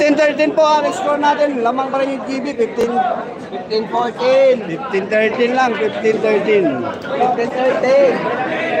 15-13 po ang score natin. Lamang pa rin yung GB. 15 15-14. 15-13 lang. 15-13. 15-13.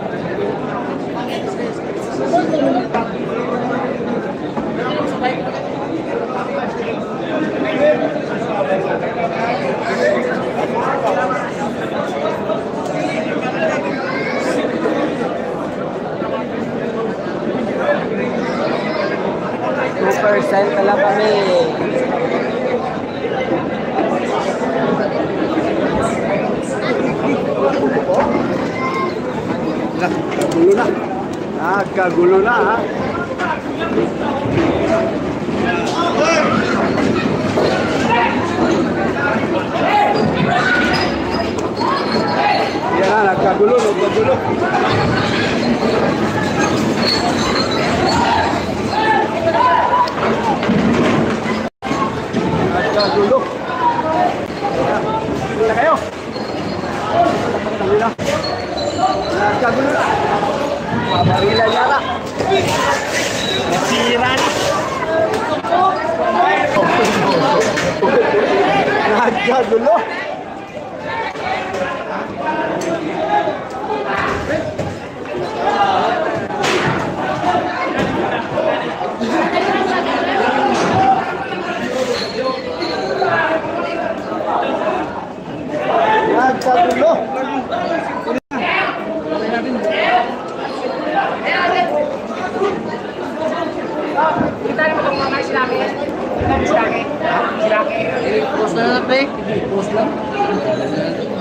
Misael Calapa Kaguluna. Ah, kaguluna ha. Pabarila yata. Sira na. Nagkagulo. Nagkagulo. Postal, postal, postal, postal, postal, postal,